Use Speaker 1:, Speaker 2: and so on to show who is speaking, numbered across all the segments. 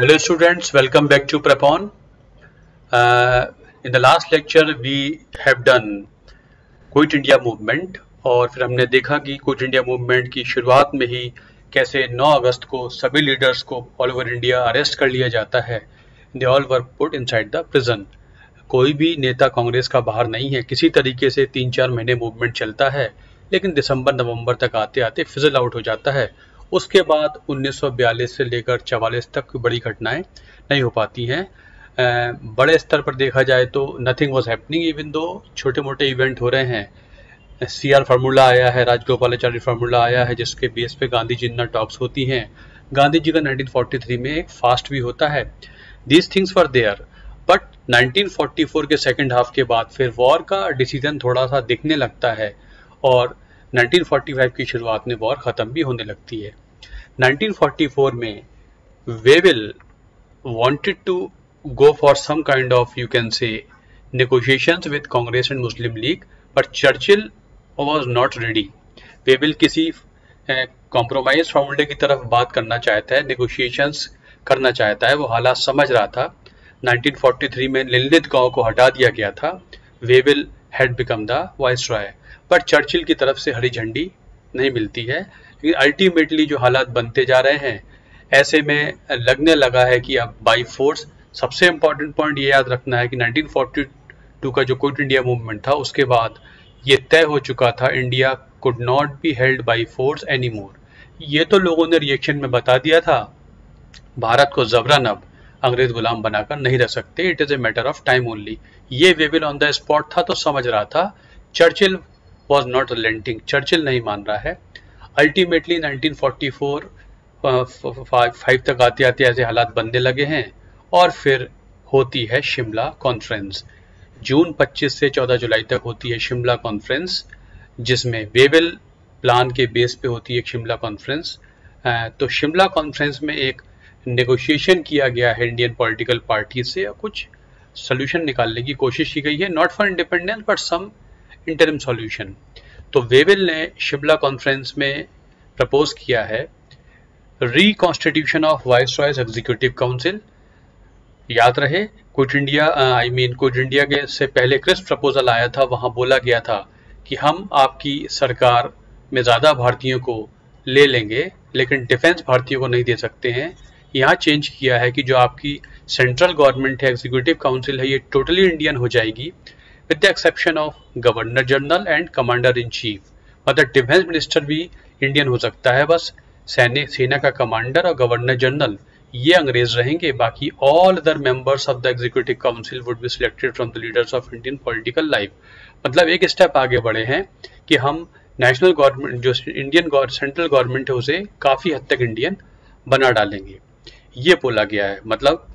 Speaker 1: Hello students, welcome back to Prepon. Uh, in the last lecture we have done quit India movement और फिर हमने देखा कि quit India movement की शुरुआत में ही कैसे 9 अगस्त को सभी लीडर्स को ऑल ओवर इंडिया अरेस्ट कर लिया जाता है। They all were put inside the prison कोई भी नेता कांग्रेस का बाहर नहीं है। किसी तरीके से तीन चार महीने मूवमेंट चलता है लेकिन दिसंबर नवंबर तक आते आते फिजल आउट हो जाता है। उसके बाद 1942 से लेकर 44 तक बड़ी घटनाएँ नहीं हो पाती हैं। बड़े स्तर पर देखा जाए तो nothing was happening even though छोटे मोटे इवेंट हो रहे हैं। सी आर फार्मूला आया है, राजगोपालाचार्य फार्मूला आया है, जिसके बेस पे गांधी जिन्ना टॉक्स होती हैं। गांधी जी का 1943 में एक फास्ट भी होता है। These things for there but 1944 के सेकेंड हाफ़ के बाद फिर वॉर का डिसीज़न थोड़ा सा दिखने लगता है। और 1945 की शुरुआत में वॉर ख़त्म भी होने लगती है। 1944 में Wavell wanted to go for some kind of you can say negotiations with Congress and Muslim League but Churchill was not ready वेविल किसी कॉम्प्रोमाइज फॉर्मूले की तरफ़ बात करना चाहता है नेगोशिएशंस करना चाहता है, वो हालात समझ रहा था। 1943 में लिलित गाँव को हटा दिया गया था। Wavell had become the viceroy पर चर्चिल की तरफ़ से हरी झंडी नहीं मिलती है, लेकिन अल्टीमेटली जो हालात बनते जा रहे हैं, ऐसे में लगने लगा है कि अब बाई फोर्स सबसे इंपॉर्टेंट पॉइंट ये याद रखना है कि 1942 का जो क्विट इंडिया मूवमेंट था, उसके बाद ये तय हो चुका था India could not be held by force any more ये तो लोगों ने रिएक्शन में बता दिया था, भारत को जबरन अब अंग्रेज़ गुलाम बनाकर नहीं रह सकते it is a matter of time only ये वेविल ऑन द स्पॉट था तो समझ रहा था, Churchill was not relenting Churchill नहीं मान रहा है. अल्टीमेटली 1944 फाइव तक आते आते ऐसे हालात बनने लगे हैं और फिर होती है शिमला कॉन्फ्रेंस जून 25 से 14 जुलाई तक होती है शिमला कॉन्फ्रेंस जिसमें वेविल प्लान के बेस पे होती है शिमला कॉन्फ्रेंस तो शिमला कॉन्फ्रेंस में एक नेगोशिएशन किया गया है इंडियन पॉलिटिकल पार्टी से, कुछ सोल्यूशन निकालने की कोशिश की गई है not for independence but some interim solution तो वेविल ने शिमला कॉन्फ्रेंस में प्रपोज किया है reconstitution of viceroy's executive council याद रहे quit India I mean quit India के से पहले क्रिस्ट प्रपोजल आया था, वहाँ बोला गया था कि हम आपकी सरकार में ज़्यादा भारतीयों को ले लेंगे, लेकिन डिफेंस भारतीयों को नहीं दे सकते हैं। यहाँ चेंज किया है कि जो आपकी सेंट्रल गवर्नमेंट है एग्जीक्यूटिव काउंसिल है, ये टोटली इंडियन हो जाएगी। With the exception of governor general and commander in chief मतलब डिफेंस मिनिस्टर भी इंडियन हो सकता है बस, सैन्य, सेना का कमांडर और गवर्नर जनरल ये अंग्रेज़ रहेंगे। बाकी all other members of the executive council would be selected from the leaders of Indian political life मतलब एक स्टेप आगे बढ़े हैं कि हम नेशनल गवर्नमेंट जो इंडियन सेंट्रल गवर्नमेंट है उसे काफ़ी हद तक इंडियन बना डालेंगे। ये बोला गया है। मतलब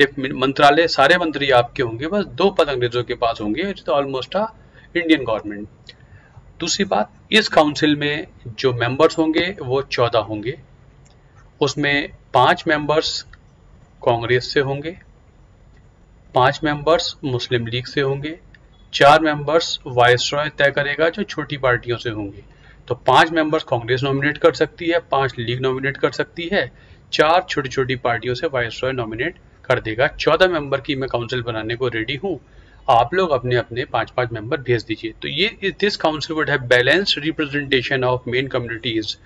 Speaker 1: मंत्रालय, सारे मंत्री आपके होंगे, बस दो पद अंग्रेज़ों के पास होंगे ऑलमोस्ट अ इंडियन गवर्नमेंट दूसरी बात, इस काउंसिल में जो मेंबर्स होंगे, वो चौदह होंगे। उसमें पाँच मेंबर्स कांग्रेस से होंगे, पाँच मेंबर्स मुस्लिम लीग से होंगे, चार मेंबर्स वाइस रॉय तय करेगा जो छोटी पार्टियों से होंगे। तो पाँच मेंबर्स कांग्रेस नॉमिनेट कर सकती है, पाँच लीग नॉमिनेट कर सकती है, चार छोटी छोटी पार्टियों से वाइस रॉय नॉमिनेट कर देगा। चौदह मेंबर की मैं काउंसिल बनाने को रेडी हूँ। आप लोग अपने अपने पाँच पाँच मेंबर भेज दीजिए। तो ये this council would have balanced representation of main communities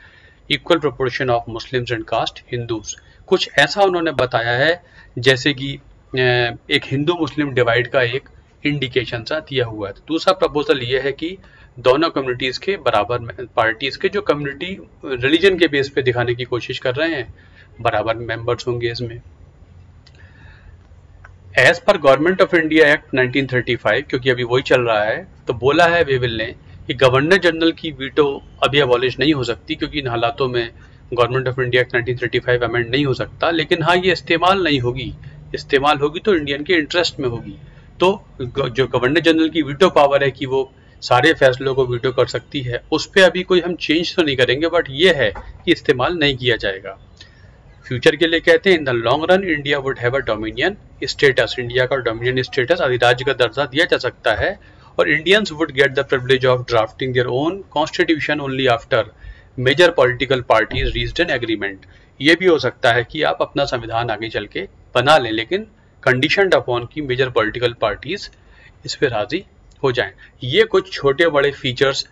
Speaker 1: equal proportion of Muslims and caste Hindus कुछ ऐसा उन्होंने बताया है, जैसे कि एक हिंदू मुस्लिम डिवाइड का एक इंडिकेशन सा दिया हुआ है। तो दूसरा प्रपोजल ये है कि दोनों कम्युनिटीज के बराबर पार्टीज़ के जो कम्युनिटी रिलीजन के बेस पे दिखाने की कोशिश कर रहे हैं, बराबर मेंबर्स होंगे इसमें। As per government of India act 1935 क्योंकि अभी वही चल रहा है तो बोला है वेविल ने कि गवर्नर जनरल की वीटो अभी अबॉलिश नहीं हो सकती, क्योंकि इन हालातों में government of India act 1935 amend नहीं हो सकता, लेकिन हाँ ये इस्तेमाल नहीं होगी। इस्तेमाल होगी तो इंडियन के इंटरेस्ट में होगी। तो जो गवर्नर जनरल की वीटो पावर है कि वो सारे फैसलों को वीटो कर सकती है, उस पर अभी कोई हम चेंज तो नहीं करेंगे बट ये है कि इस्तेमाल नहीं किया जाएगा। फ्यूचर के लिए कहते हैं in the long run India would have a dominion status India का डोमिनियन स्टेटस अधिराज्य का दर्जा दिया जा सकता है। और Indians would get the privilege of drafting their own constitution only after major political parties reached an agreement ये भी हो सकता है कि आप अपना संविधान आगे चल के बना लें, लेकिन कंडीशन अपॉन की मेजर पॉलिटिकल पार्टीज़ इस पर राज़ी हो जाएँ। ये कुछ छोटे बड़े फीचर्स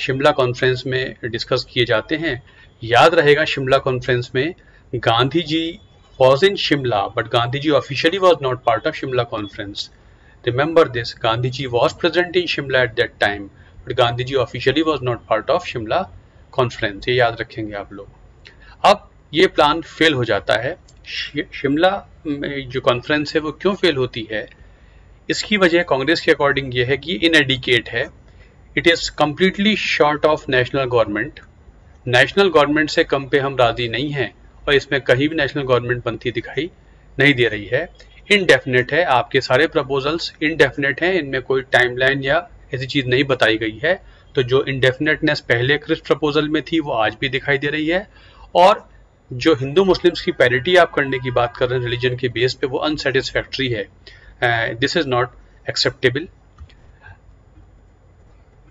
Speaker 1: शिमला कॉन्फ्रेंस में डिस्कस किए जाते हैं। याद रहेगा, शिमला कॉन्फ्रेंस में Gandhi ji but Gandhi ji officially was not part of Shimla conference remember this Gandhi ji was present in Shimla at that time but Gandhi ji officially was not part of Shimla conference ये याद रखेंगे आप लोग। अब ये plan fail हो जाता है। शिमला में जो कॉन्फ्रेंस है, वो क्यों फेल होती है? इसकी वजह कांग्रेस के अकॉर्डिंग ये है कि इनएडिकेट है। It is completely short of national government national government से कम पे हम राज़ी नहीं हैं। और इसमें कहीं भी नेशनल गवर्नमेंट बनती दिखाई नहीं दे रही है। इनडेफिनेट है, आपके सारे प्रपोजल्स इनडेफिनेट हैं, इनमें कोई टाइमलाइन या ऐसी चीज़ नहीं बताई गई है। तो जो इनडेफिनेटनेस पहले क्रिस्ट प्रपोजल में थी, वो आज भी दिखाई दे रही है। और जो हिंदू मुस्लिम्स की पैरिटी आप करने की बात कर रहे हैं रिलीजन के बेस पे, वो अनसेटिस्फैक्ट्री है। This is not acceptable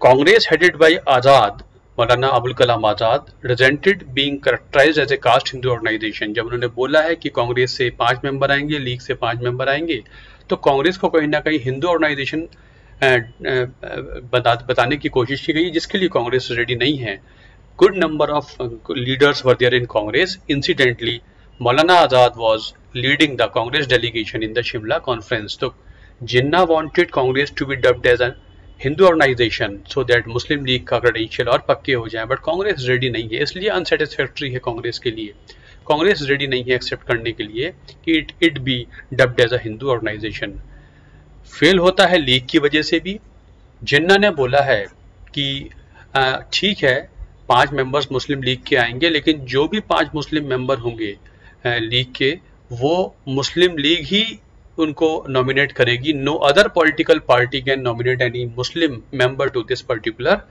Speaker 1: Congress headed by Azad Maulana Abul Kalam Azad resented being characterised as a caste Hindu organisation जब उन्होंने बोला है कि कांग्रेस से पाँच मेंबर आएँगे लीग से पाँच मेंबर आएँगे तो कांग्रेस को कहीं ना कहीं हिंदू ऑर्गेनाइजेशन बता, बताने की कोशिश की गई जिसके लिए कांग्रेस रेडी नहीं है। Good number of leaders were there in Congress. Incidentally Maulana Azad was leading the Congress delegation in the Shimla conference तो Jinnah wanted Congress to be dubbed as an Hindu organisation so that Muslim League का credential और पक्के हो जाए but Congress ready नहीं है, इसलिए unsatisfactory है कांग्रेस के लिए। कांग्रेस रेडी नहीं है एक्सेप्ट करने के लिए कि it it be dubbed as a Hindu organisation. Fail होता है लीग की वजह से भी। जिन्ना ने बोला है कि ठीक है, पाँच मेंबर्स मुस्लिम लीग के आएँगे, लेकिन जो भी पाँच मुस्लिम मेंबर होंगे लीग के, वो मुस्लिम लीग ही उनको नॉमिनेट करेगी। No other political party can nominate any Muslim member to this particular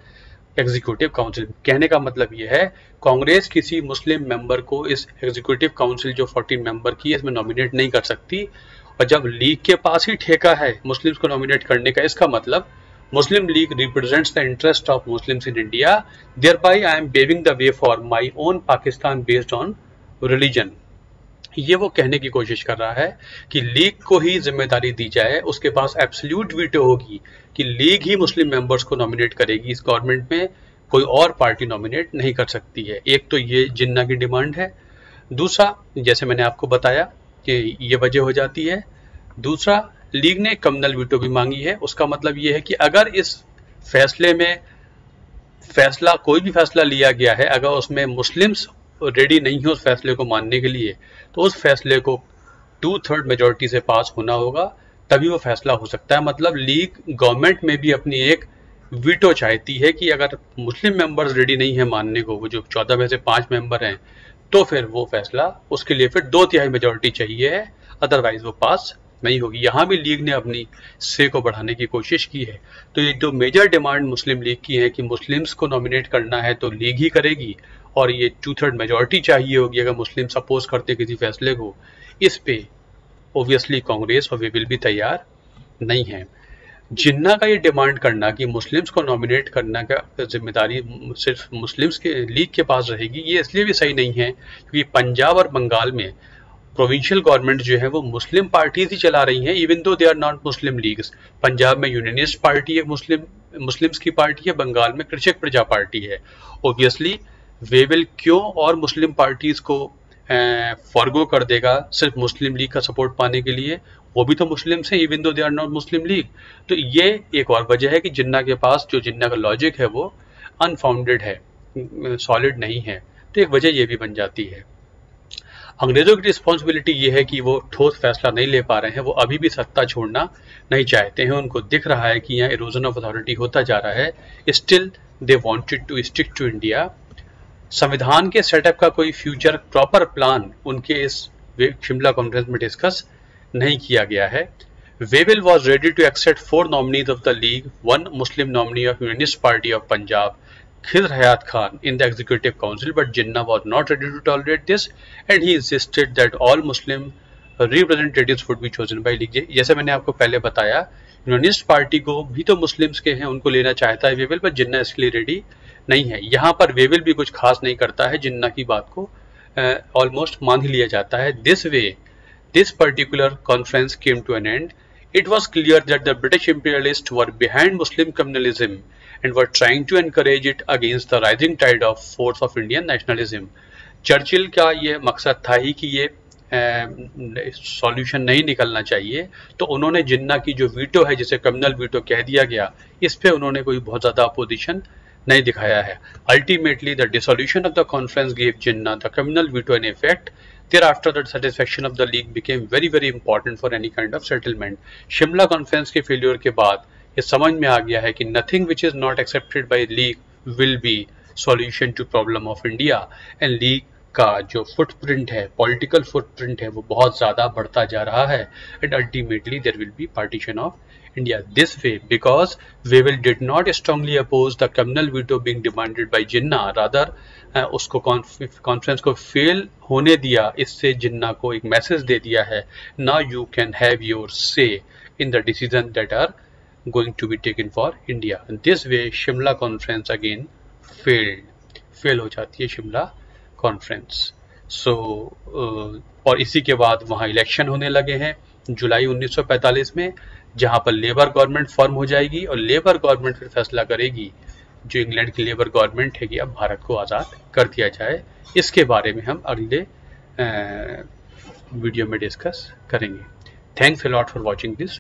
Speaker 1: executive council कहने का मतलब यह है, कांग्रेस किसी मुस्लिम मेंबर को इस एग्जीक्यूटिव काउंसिल जो 14 मेंबर की है, इसमें नॉमिनेट नहीं कर सकती। और जब लीग के पास ही ठेका है मुस्लिम्स को नॉमिनेट करने का, इसका मतलब Muslim League represents the interest of Muslims in India thereby I am paving the way for my own Pakistan based on religion ये वो कहने की कोशिश कर रहा है कि लीग को ही ज़िम्मेदारी दी जाए, उसके पास एब्सोल्यूट वीटो होगी कि लीग ही मुस्लिम मेंबर्स को नॉमिनेट करेगी। इस गवर्नमेंट में कोई और पार्टी नॉमिनेट नहीं कर सकती है। एक तो ये जिन्ना की डिमांड है। दूसरा, जैसे मैंने आपको बताया कि ये वजह हो जाती है। दूसरा, लीग ने कम्युनल वीटो भी मांगी है। उसका मतलब ये है कि अगर इस फैसले में फैसला, कोई भी फैसला लिया गया है, अगर उसमें मुस्लिम्स रेडी नहीं है उस फैसले को मानने के लिए तो उस फैसले को टू थर्ड मेजोरिटी से पास होना होगा, तभी वो फैसला हो सकता है। मतलब लीग गवर्नमेंट में भी अपनी एक वीटो चाहती है कि अगर मुस्लिम मेंबर्स रेडी नहीं है मानने को, वो जो चौदह में से पाँच मेंबर हैं तो फिर वो फैसला, उसके लिए फिर दो तिहाई मेजोरिटी चाहिए है अदरवाइज़ वो पास नहीं होगी। यहाँ भी लीग ने अपनी से को बढ़ाने की कोशिश की है। तो ये जो मेजर डिमांड मुस्लिम लीग की है कि मुस्लिम्स को नॉमिनेट करना है तो लीग ही करेगी और ये टू थर्ड मेजोरिटी चाहिए होगी अगर मुस्लिम सपोज़ करते किसी फैसले को। इस पे ओबियसली कांग्रेस और वे विल भी तैयार नहीं है। जिन्ना का ये डिमांड करना कि मुस्लिम्स को नॉमिनेट करना का ज़िम्मेदारी सिर्फ़ मुस्लिम्स के लीग के पास रहेगी, ये इसलिए भी सही नहीं है क्योंकि पंजाब और बंगाल में प्रोविंशियल गवर्नमेंट जो है वो मुस्लिम पार्टीज़ ही चला रही हैं even though they are not Muslim League's Punjab में यूनियनिस्ट पार्टी है, मुस्लिम, मुस्लिम्स की पार्टी है, बंगाल में कृषक प्रजा पार्टी है. ओबियसली वे विल क्यों और मुस्लिम पार्टीज़ को फॉरगो कर देगा सिर्फ़ मुस्लिम लीग का सपोर्ट पाने के लिए? वो भी तो मुस्लिम से even though they are not Muslim League तो ये एक और वजह है कि जिन्ना के पास, जो जिन्ना का लॉजिक है वो अनफाउंडेड है सॉलिड नहीं है. तो एक वजह ये भी बन जाती है. अंग्रेज़ों की रिस्पॉन्सिबिलिटी ये है कि वो ठोस फैसला नहीं ले पा रहे हैं, वो अभी भी सत्ता छोड़ना नहीं चाहते हैं। उनको दिख रहा है कि यहाँ इरोजन ऑफ़ अथॉरिटी होता जा रहा है। Still they wanted to stick to India संविधान के सेटअप का कोई फ्यूचर प्रॉपर प्लान उनके इस शिमला कॉन्फ्रेंस में डिस्कस नहीं किया गया है। Wavell was ready to accept four nominees of the League one Muslim nominee of Unionist Party of Punjab Khizar Hayat Khan in the executive council but Jinnah was not ready to tolerate this and he insisted that all Muslim representatives would be chosen by League जैसे मैंने आपको पहले बताया Unionist party को भी तो Muslims के हैं, उनको लेना चाहता है वेबिल पर जिन्ना इसके लिए रेडी नहीं है। यहाँ पर वेविल भी कुछ खास नहीं करता है जिन्ना की बात को ऑलमोस्ट मान ही लिया जाता है। This way this particular conference came to an end It was clear that the British imperialists were behind Muslim communalism and were trying to encourage it against the rising tide of force of Indian nationalism. Churchill का ये मकसद था ही कि ये solution नहीं निकलना चाहिए तो उन्होंने जिन्ना की जो वीटो है जिसे कम्युनल वीटो कह दिया गया इस पे उन्होंने कोई बहुत ज़्यादा अपोजिशन नहीं दिखाया है ultimately the dissolution of the conference give Jinnah the communal veto in effect Thereafter, the satisfaction of the league became very very important for any kind of settlement. Shimla conference के failure के बाद ये समझ में आ गया है कि nothing which is not accepted by league will be solution to problem of India and league का जो फुटप्रिंट है पॉलिटिकल फुटप्रिंट है वो बहुत ज़्यादा बढ़ता जा रहा है and ultimately there will be partition of India this way because Wavell did not strongly oppose the communal veto being demanded by Jinnah rather उसको कॉन्फ्रेंस को फेल होने दिया इससे जिन्ना को एक मैसेज दे दिया है ना you can have your say in the decision that are to be taken for India. And this way, Shimla conference again failed. Fail हो जाती है शिमला कॉन्फ्रेंस सो और इसी के बाद वहाँ इलेक्शन होने लगे हैं जुलाई 1945 में जहाँ पर लेबर गवर्नमेंट फॉर्म हो जाएगी और लेबर गवर्नमेंट फिर फैसला करेगी जो इंग्लैंड की लेबर गवर्नमेंट है कि अब भारत को आज़ाद कर दिया जाए। इसके बारे में हम अगले वीडियो में डिस्कस करेंगे। Thanks a lot for watching this